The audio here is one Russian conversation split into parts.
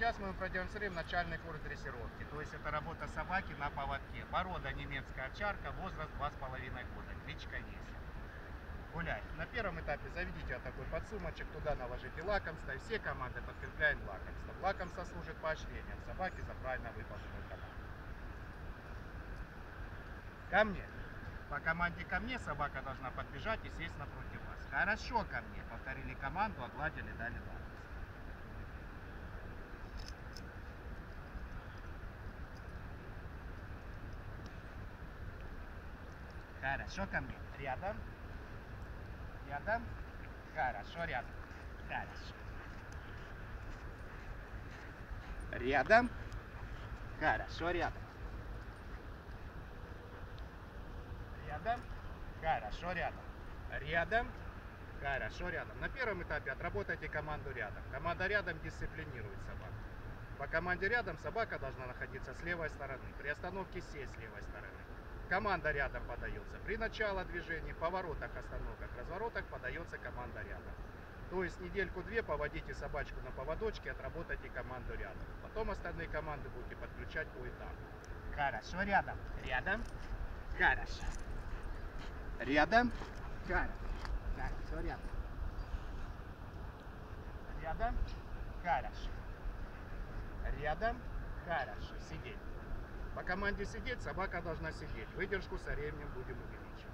Сейчас мы продемонстрируем начальный курс дрессировки. То есть это работа собаки на поводке. Порода немецкая овчарка, возраст 2,5 года. Кличка есть. Гуляй. На первом этапе заведите вот такой подсумочек, туда наложите лакомство. И все команды подкрепляем лакомством. Лакомство служит поощрением собаки за правильно выполненную команду. Ко мне. По команде ко мне собака должна подбежать и сесть напротив вас. Хорошо ко мне. Повторили команду, огладили, дали лакомство. Хорошо ко мне. Рядом. Рядом. Хорошо, рядом. Хорошо. Рядом. Хорошо, рядом. Рядом. Хорошо, рядом. Рядом. Хорошо, рядом. На первом этапе отработайте команду рядом. Команда рядом дисциплинирует собаку. По команде рядом собака должна находиться с левой стороны. При остановке сесть с левой стороны. Команда рядом подается. При начале движения, поворотах, остановках, разворотах подается команда рядом. То есть недельку-две поводите собачку на поводочке, отработайте команду рядом. Потом остальные команды будете подключать по этапу. Хорошо, рядом. Рядом. Хорошо. Рядом. Хорошо. Хорошо, рядом. Рядом. Хорошо. Рядом. Хорошо. Сидеть. По команде сидеть собака должна сидеть. Выдержку со временем будем увеличивать.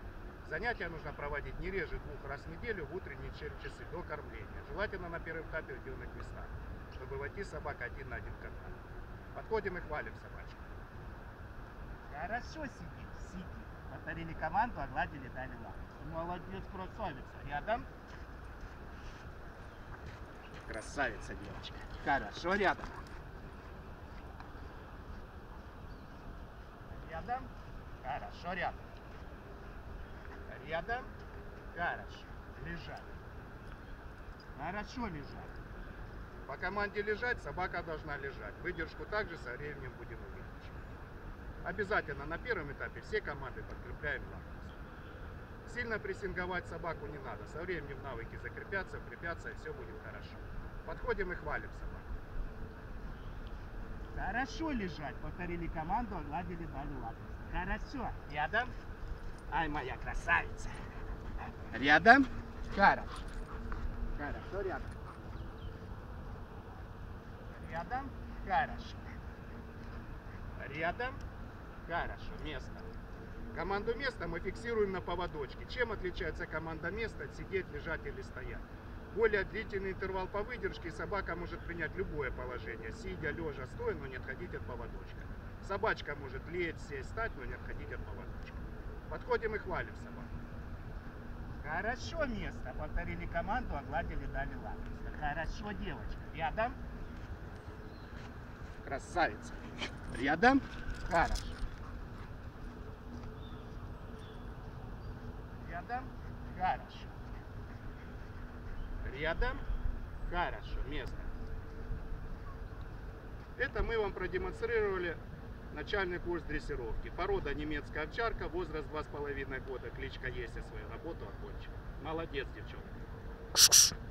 Занятия нужно проводить не реже двух раз в неделю в утренние часы до кормления. Желательно на первом этапе в отдельных местах, чтобы войти собака один на один контакт. Подходим и хвалим собачку. Хорошо сидеть, сиди. Повторили команду, огладили, дали лапу. Молодец, красавица. Рядом. Красавица, девочка. Хорошо, рядом. Рядом. Хорошо, рядом. Рядом. Хорошо. Лежать. Хорошо лежать. По команде лежать собака должна лежать. Выдержку также со временем будем увеличивать. Обязательно на первом этапе все команды подкрепляем лакомством. Сильно прессинговать собаку не надо. Со временем навыки закрепятся, укрепятся и все будет хорошо. Подходим и хвалим собаку. Хорошо лежать. Повторили команду, огладили, дали лакомство. Хорошо. Рядом. Ай, моя красавица. Рядом. Хорошо. Хорошо, рядом. Рядом. Хорошо. Рядом. Хорошо. Место. Команду места мы фиксируем на поводочке. Чем отличается команда места от сидеть, лежать или стоять? Более длительный интервал по выдержке, собака может принять любое положение, сидя, лежа, стоя, но не отходить от поводочка. Собачка может лечь, сесть, стать, но не отходить от поводочка. Подходим и хвалим собаку. Хорошо место. Повторили команду, огладили, дали лакомство. Хорошо, девочка. Рядом. Красавица. Рядом. Хорошо. Рядом. Хорошо. Рядом. Хорошо. Место. Это мы вам продемонстрировали начальный курс дрессировки. Порода немецкая овчарка, возраст 2,5 года. Кличка есть, я свою работу окончил. Молодец, девчонка.